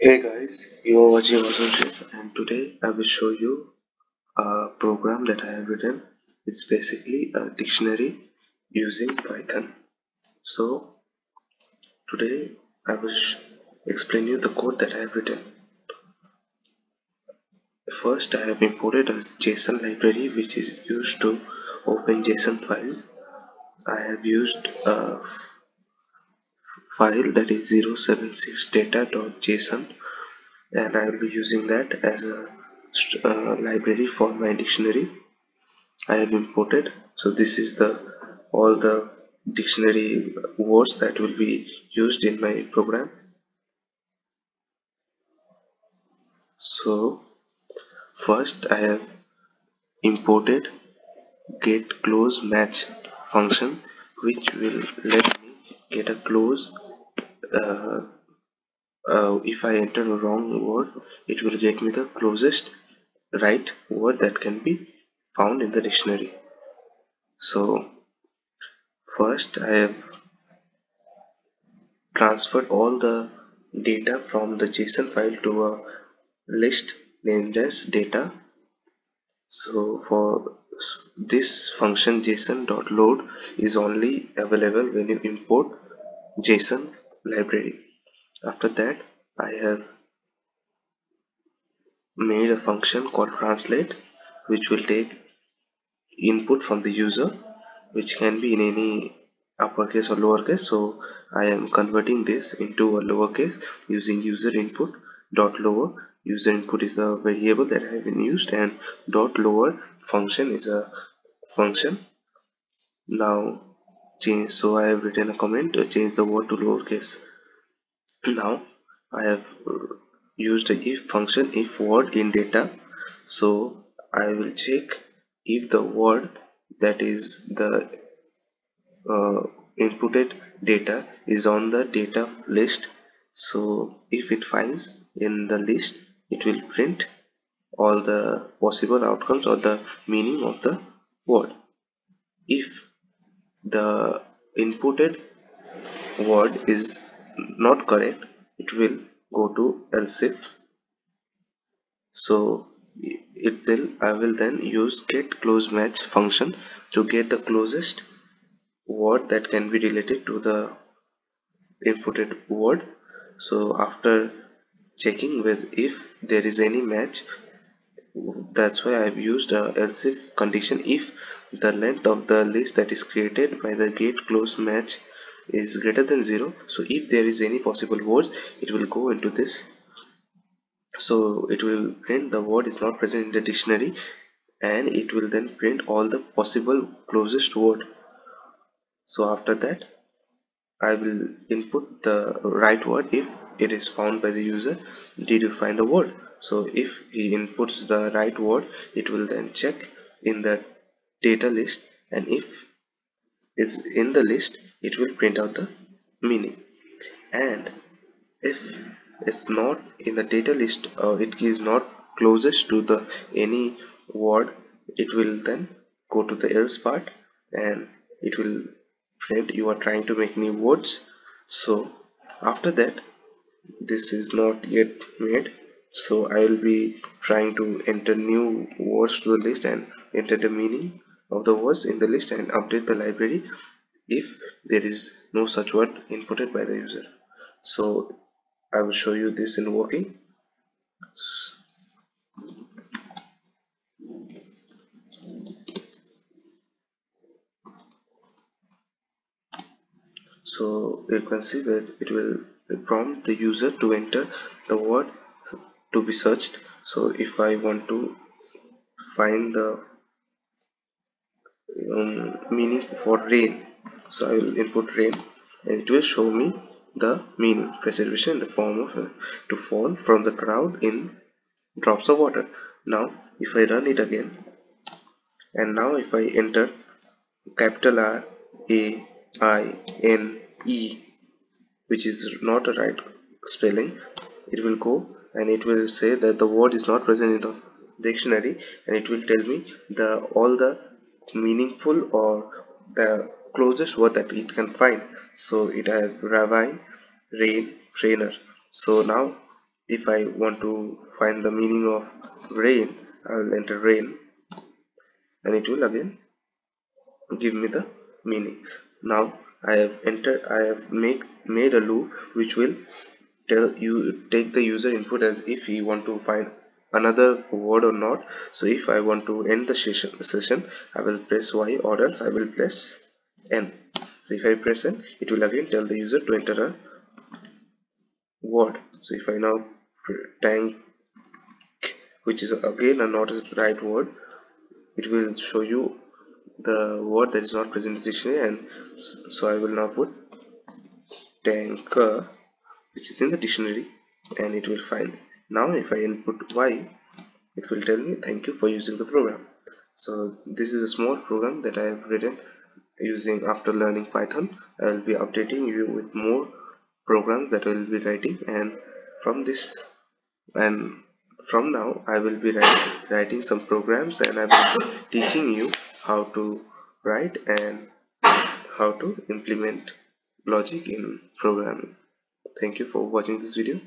Hey guys, you are watching Chef and today I will show you a program that I have written. It's basically a dictionary using Python. So today I will explain you the code that I have written. First I have imported a JSON library which is used to open JSON files. I have used a file that is 076data.json and I will be using that as a uh, library for my dictionary. I have imported. So this is the all the dictionary words that will be used in my program. So first I have imported get close match function which will let me get a close uh, uh, if I enter a wrong word it will get me the closest right word that can be found in the dictionary. So first I have transferred all the data from the JSON file to a list named as data. So for this function json.load is only available when you import json library. After that I have made a function called translate which will take input from the user which can be in any uppercase or lowercase. So I am converting this into a lowercase using user input. Dot lower user input is a variable that I have been used and dot lower function is a function. Now change so I have written a comment to change the word to lowercase. Now I have used a if function if word in data. So I will check if the word that is the uh, inputted data is on the data list. So if it finds in the list it will print all the possible outcomes or the meaning of the word. If the inputted word is not correct it will go to else if so it will I will then use get close match function to get the closest word that can be related to the inputted word. So after checking with if there is any match that's why I've used a else if condition if the length of the list that is created by the get close match is greater than 0 so if there is any possible words it will go into this. So it will print the word is not present in the dictionary and it will then print all the possible closest word. So after that I will input the right word. If it is found by the user did you find the word? So if he inputs the right word it will then check in the data list and if it's in the list it will print out the meaning. And if it's not in the data list or it is not closest to the any word it will then go to the else part and it will print you are trying to make new words. So after that this is not yet made. So I will be trying to enter new words to the list and enter the meaning of the words in the list and update the library if there is no such word inputted by the user. So I will show you this in working. So you can see that it will prompt the user to enter the word to be searched. So if I want to find the um, meaning for rain. So I will input rain and it will show me the meaning precipitation in the form of uh, to fall from the cloud in drops of water. Now if I run it again and now if I enter capital R A I N E which is not a right spelling it will go and it will say that the word is not present in the dictionary and it will tell me the all the meaningful or the closest word that it can find. So it has ravine rain trainer. So now if I want to find the meaning of rain I'll enter rain. And it will again give me the meaning. Now I have entered I have made made a loop which will tell you take the user input as if he want to find another word or not. So if I want to end the session session I will press Y or else I will press N. So if I press N it will again tell the user to enter a word. So if I now tank which is again a not right word it will show you the word that is not present in the dictionary and so I will now put tanker which is in the dictionary and it will find now if I input y it will tell me thank you for using the program. So this is a small program that I have written using after learning Python. I will be updating you with more programs that I will be writing and from this and from now I will be writing, writing some programs and I will be teaching you how to write and how to implement logic in programming. Thank you for watching this video